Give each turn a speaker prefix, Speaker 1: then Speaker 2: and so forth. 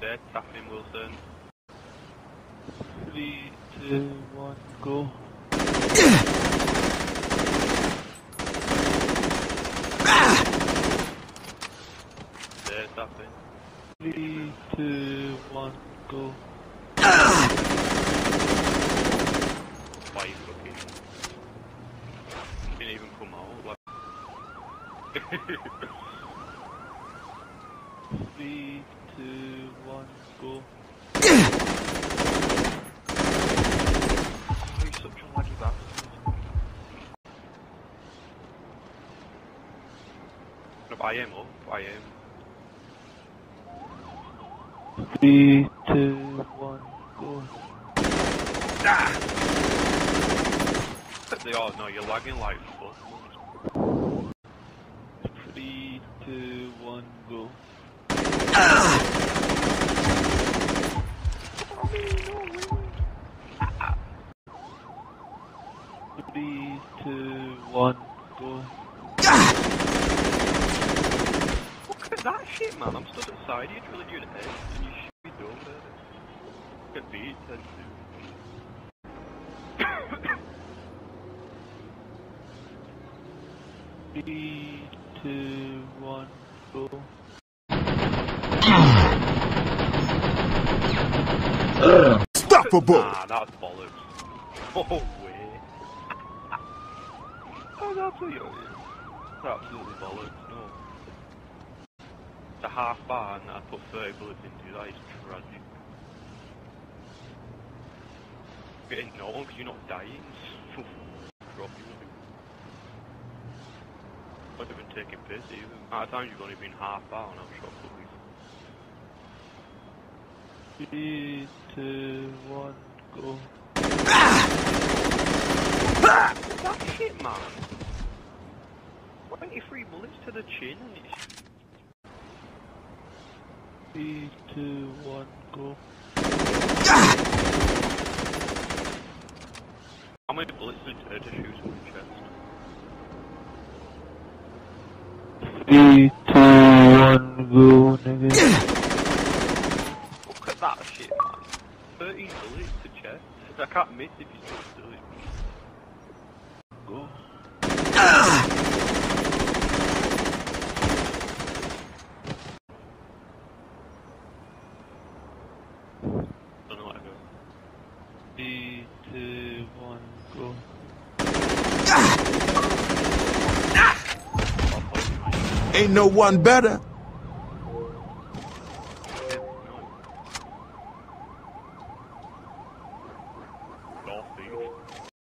Speaker 1: dead. Tapping Wilson.
Speaker 2: Three, two, one, go.
Speaker 1: Dead. Tapping.
Speaker 2: Three, two, one, go.
Speaker 1: Why you fucking didn't even come out? Like.
Speaker 2: Three, two, one, go.
Speaker 1: He's such. No, I am up. I am.
Speaker 2: Three, two, one, go. Ah!
Speaker 1: They are. No, you're lagging like fuck.
Speaker 2: Three, two, one, go. Three, two, one, go.
Speaker 1: Look at that shit, man. I'm stood at side you drilling you in the head, and you should be done there. Get beat, 10
Speaker 2: Three, two, one, go.
Speaker 3: Unstoppable!
Speaker 1: Nah, that's bollocks. No way. oh, that's what you're absolutely bollocks, no. It's a half bar and I put 30 bullets into, that is tragic. Getting no one because you're not dying. You. Not even taking piss even. At times you've only been half bar and I'm shot police.
Speaker 2: Three, two, one, go. Ah! Ah!
Speaker 1: That shit, man. 23 bullets to the chin.
Speaker 2: Three, two, one, go.
Speaker 1: How many bullets did to shoot in the chest?
Speaker 2: Three, two, one, go, nigga.
Speaker 1: Look at that shit, man. 30 bullets to chest. I can't miss if you just do it.
Speaker 2: Go.
Speaker 1: Don't know what to go.
Speaker 2: Three, two, one, go.
Speaker 3: Ain't no one better.